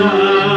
time.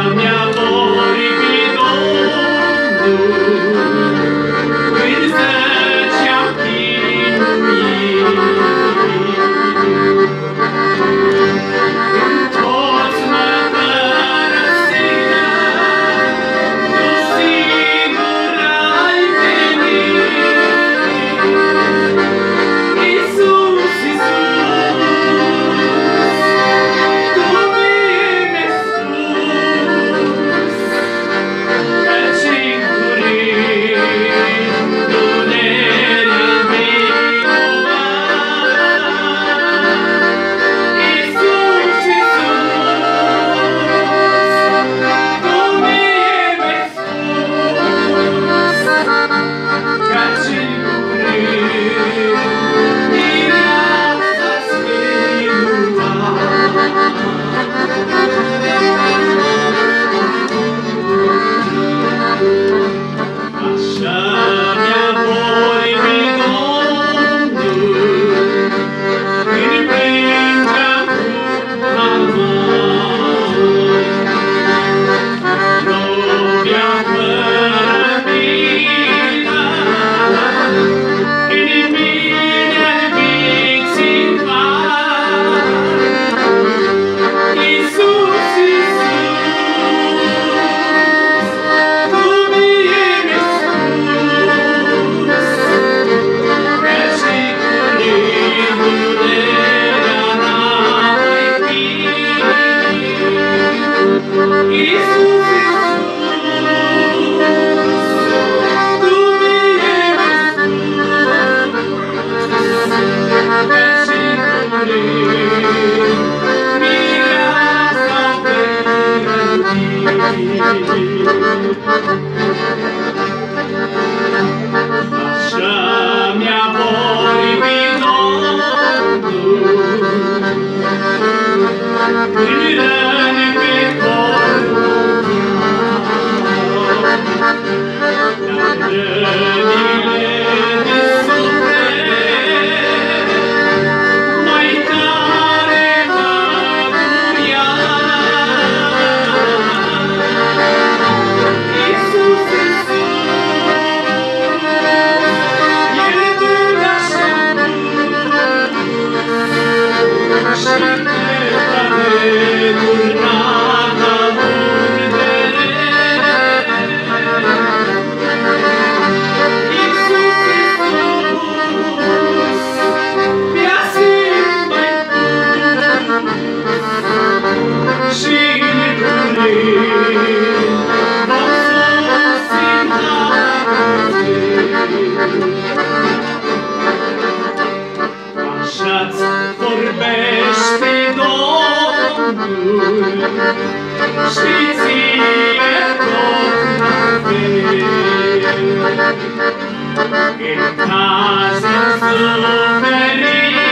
In casa solo